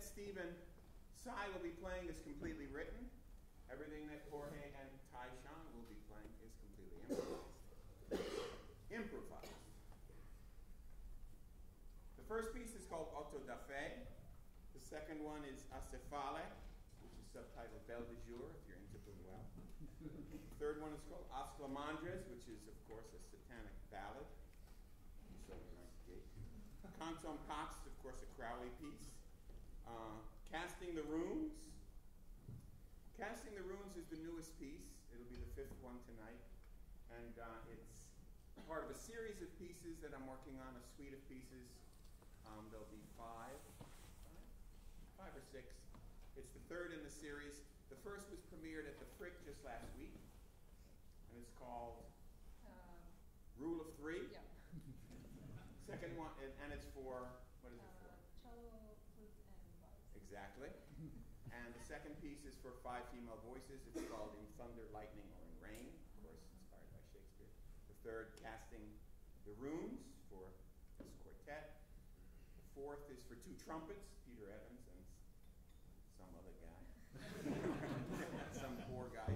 Stephen Tsai will be playing is completely written. Everything that Jorge and Tai Shan will be playing is completely improvised. improvised. The first piece is called Auto da Fe. The second one is Acéphale, which is subtitled Belle de Jour, if you're into Buñuel. the third one is called Asclamandres, which is, of course, a satanic ballad. So nice gig. Konx Om Pax, of course, a Crowley piece. Uh, Casting the Runes. Casting the Runes is the newest piece. It'll be the fifth one tonight. And uh, it's part of a series of pieces that I'm working on, a suite of pieces. Um, there'll be five, five, five or six. It's the third in the series. The first was premiered at the Frick just last week. And it's called Uh, Rule of Three. yeah. Second one, and, and it's for, what is it for? Uh, cello, flute, and. Exactly. And the second piece is for five female voices. It's called In Thunder, Lightning, or Rain, of course, inspired by Shakespeare. The third, Casting the Runes for this quartet. The fourth is for two trumpets, Peter Evans and some other guy. some poor guy.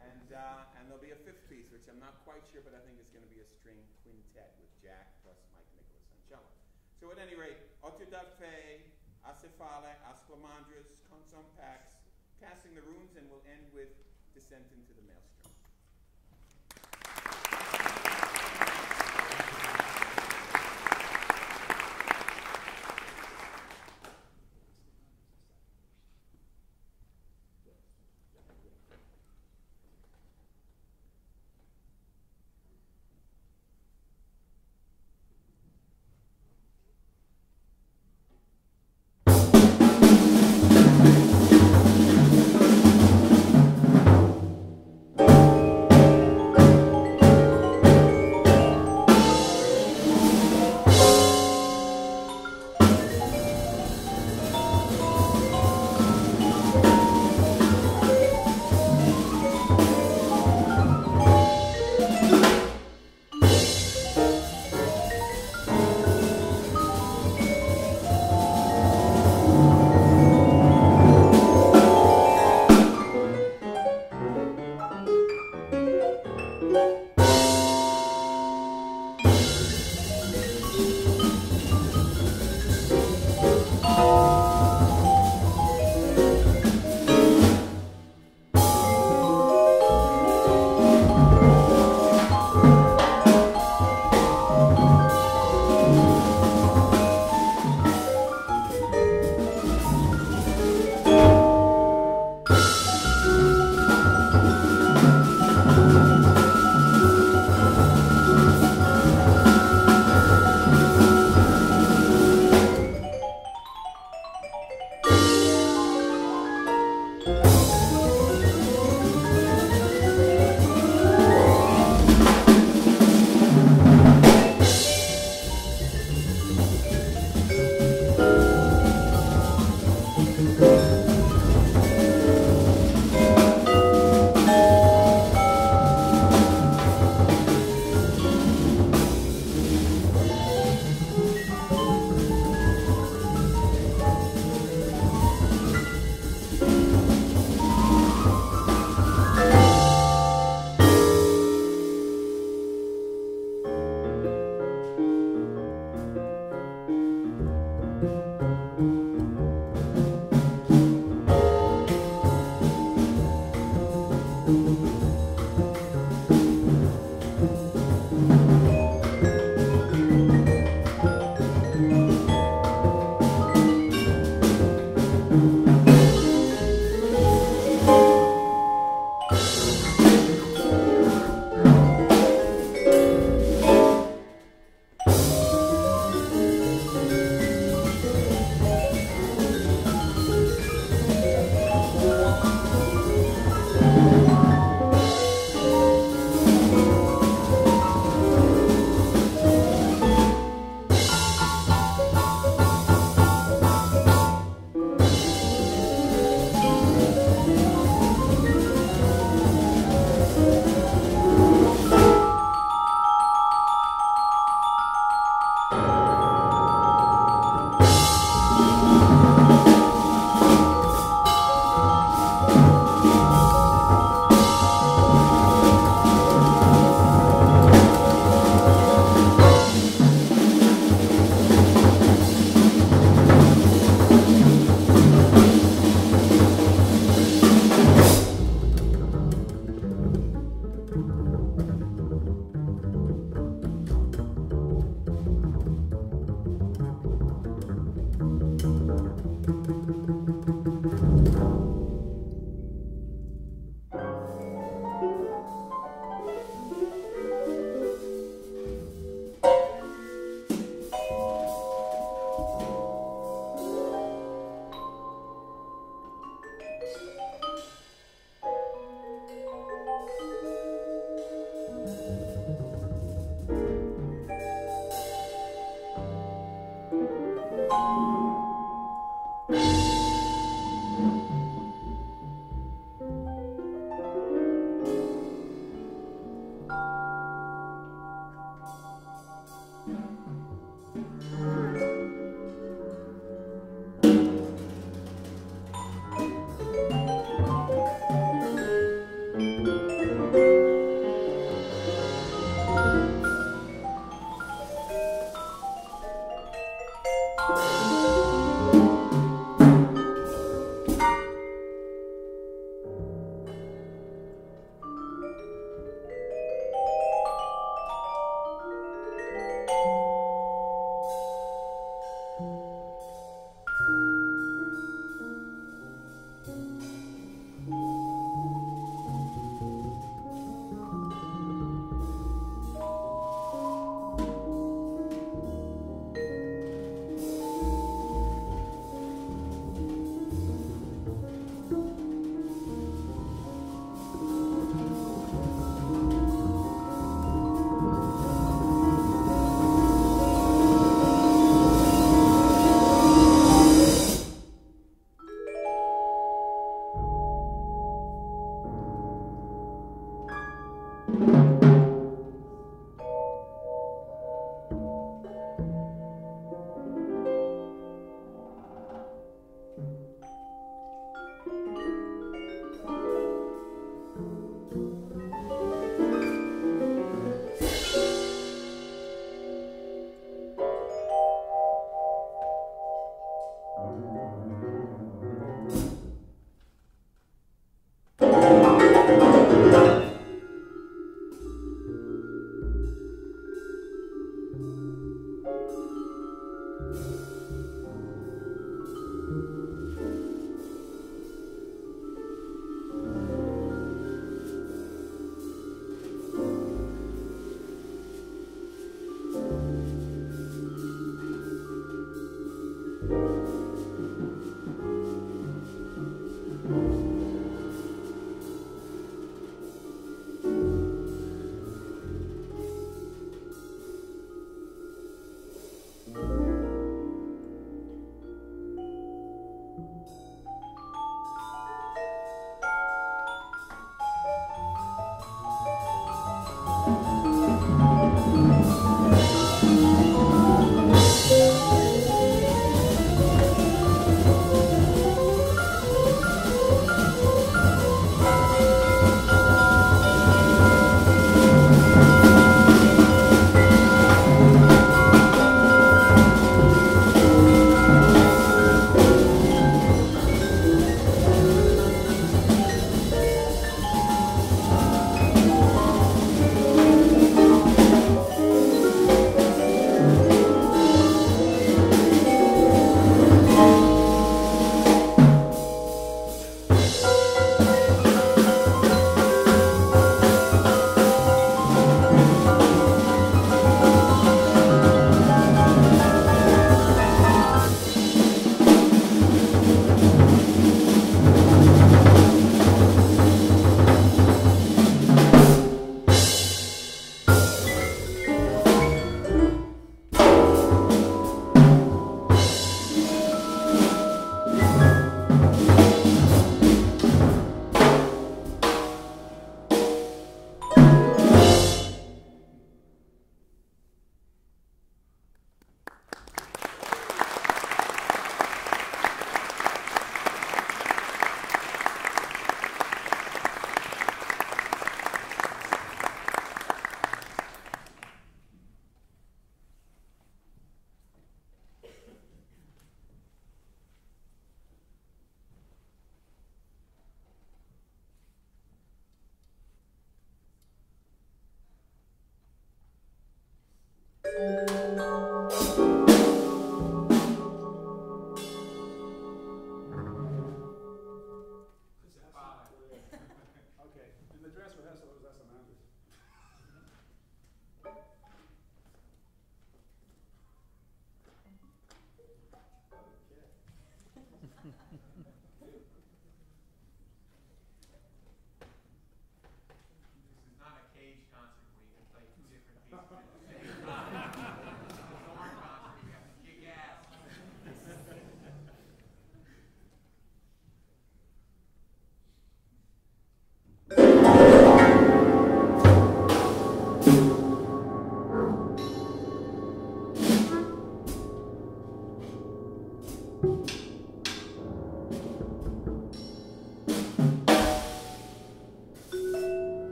And, uh, and there'll be a fifth piece, which I'm not quite sure, but I think it's going to be a string quintet with Jack plus Mike Nicolas on cello. So at any rate, Autodaf Fe, Acéphale, Asclamandres, Konx Om Pax, Casting the Runes, and we'll end with Descent into the Maelstrom.